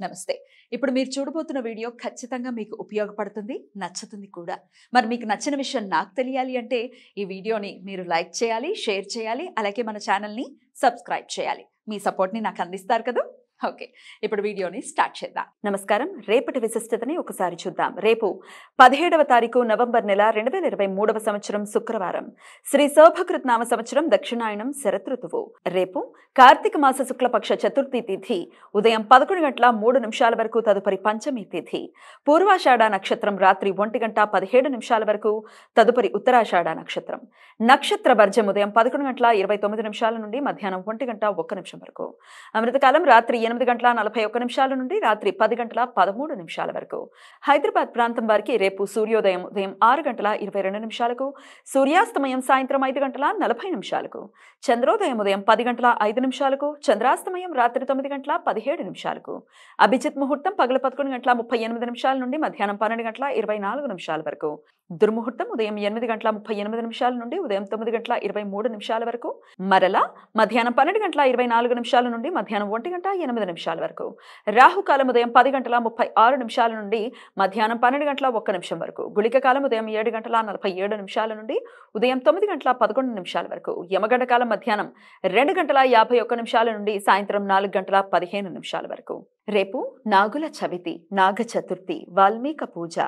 నమస్తే. ఇప్పుడు మీరు చూడబోతున్న వీడియో ఖచ్చితంగా మీకు ఉపయోగపడుతుంది నచ్చుతుంది కూడా. మరి మీకు నచ్చిన విషయం నాకు తెలియాలి అంటే ఈ వీడియోని మీరు లైక్ చేయాలి షేర్ చేయాలి అలాగే మన ఛానల్ని సబ్స్క్రైబ్ చేయాలి. మీ సపోర్ట్ని నాకు అందిస్తారు కదా. ఓకే ఇప్పుడు వీడియోని స్టార్ట్ చేద్దాం. నమస్కారం. రేపటి విశిష్టతని ఒకసారి చూద్దాం. రేపు పదిహేడవ తారీఖు నవంబర్ నెల రెండు వేల ఇరవై మూడవ సంవత్సరం శుక్రవారం. శ్రీ శోభకృత్ నామ సంవత్సరం దక్షిణాయనం శరతృతువు రేపు కార్తీక మాస శుక్లపక్ష చతుర్థి తిథి ఉదయం పదకొండు గంటల మూడు నిమిషాల వరకు తదుపరి పంచమి తిథి పూర్వాషాఢ నక్షత్రం రాత్రి ఒంటి గంట పదిహేడు నిమిషాల వరకు తదుపరి ఉత్తరాషాఢ నక్షత్రం. నక్షత్ర వర్జం ఉదయం పదకొండు గంటల ఇరవై తొమ్మిది నిమిషాల నుండి మధ్యాహ్నం ఒంటి గంట ఒక్క నిమిషం వరకు. అమృతకాలం రాత్రి ఎనిమిది గంటల నలభై ఒక్క నిమిషాల నుండి రాత్రి పది గంటల పదమూడు నిమిషాల వరకు. హైదరాబాద్ ప్రాంతం వారికి రేపు సూర్యోదయం ఉదయం ఆరు గంటల ఇరవై రెండు నిమిషాలకు సూర్యాస్తమయం సాయంత్రం ఐదు గంటల నలభై నిమిషాలకు చంద్రోదయం ఉదయం పది గంటల ఐదు నిమిషాలకు చంద్రాస్తమయం రాత్రి తొమ్మిది గంటల పదిహేడు నిమిషాలకు. అభిజిత్ ముహూర్తం పగల పదకొండు గంటల ముప్పై ఎనిమిది నిమిషాల నుండి మధ్యాహ్నం పన్నెండు గంటల ఇరవై నాలుగు నిమిషాల వరకు. దుర్ముహూర్తం ఉదయం ఎనిమిది గంటల ముప్పై ఎనిమిది నిమిషాల నుండి ఉదయం తొమ్మిది గంటల ఇరవై మూడు నిమిషాల వరకు. మరలా మధ్యాహ్నం పన్నెండు గంటల ఇరవై నాలుగు నిమిషాల నుండి మధ్యాహ్నం ఒంటి గంట ఎనిమిది నిమిషాల వరకు. రాహుకాలం ఉదయం పది గంటల ముప్పై ఆరు నిమిషాల నుండి మధ్యాహ్నం పన్నెండు గంటల ఒక్క నిమిషం వరకు. గుళిక కాలం ఉదయం ఏడు గంటల నలభై ఏడు నిమిషాల నుండి ఉదయం తొమ్మిది గంటల పదకొండు నిమిషాల వరకు. యమగండ కాలం మధ్యాహ్నం రెండు గంటల యాభై ఒక్క నిమిషాల నుండి సాయంత్రం నాలుగు గంటల పదిహేను నిమిషాల వరకు. రేపు నాగుల చవితి నాగ చతుర్థి వాల్మీక పూజ.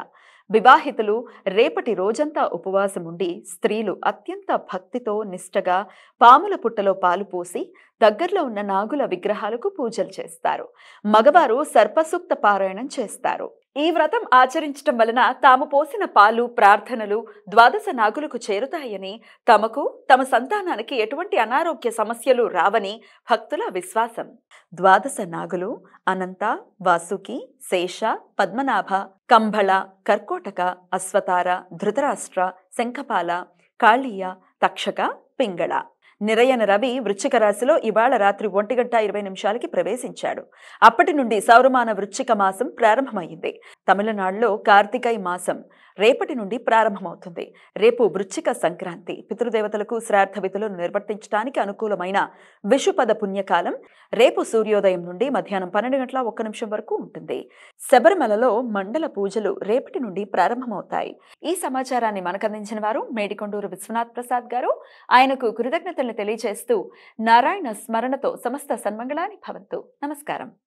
వివాహితులు రేపటి రోజంతా ఉపవాసం ఉండి స్త్రీలు అత్యంత భక్తితో నిష్టగా పాముల పుట్టలో పాలు పోసి దగ్గరలో ఉన్న నాగుల విగ్రహాలకు పూజలు చేస్తారు. మగవారు సర్పసూక్త పారాయణం చేస్తారు. ఈ వ్రతం ఆచరించటం వలన తాము పోసిన పాలు ప్రార్థనలు ద్వాదశ నాగులకు చేరుతాయని తమకు తమ సంతానానికి ఎటువంటి అనారోగ్య సమస్యలు రావని భక్తుల విశ్వాసం. ద్వాదశ నాగులు అనంత వాసుకి శేష పద్మనాభ కంబళ కర్కోటక అశ్వతార ధృతరాష్ట్ర శంఖపాల కాళీయ తక్షక పింగళ. నిరయన రవి వృశ్చిక రాశిలో ఇవాళ రాత్రి ఒంటి గంట ఇరవై నిమిషాలకి ప్రవేశించాడు. అప్పటి నుండి సౌరమాన వృశ్చిక మాసం ప్రారంభమైంది. తమిళనాడులో కార్తికై మాసం రేపటి నుండి ప్రారంభమవుతుంది. రేపు వృచ్చిక సంక్రాంతి. పితృదేవతలకు శ్రార్థ విధులను నిర్వర్తించడానికి అనుకూలమైన విషుపద పుణ్యకాలం రేపు సూర్యోదయం నుండి మధ్యాహ్నం పన్నెండు గంటల ఒక్క నిమిషం వరకు ఉంటుంది. శబరిమలలో మండల పూజలు రేపటి నుండి ప్రారంభమవుతాయి. ఈ సమాచారాన్ని మనకందించిన వారు మేడికొండూరు విశ్వనాథ్ ప్రసాద్ గారు. ఆయనకు కృతజ్ఞతల్ని తెలియజేస్తూ నారాయణ స్మరణతో సమస్త సన్మంగళాన్ని భవంతు. నమస్కారం.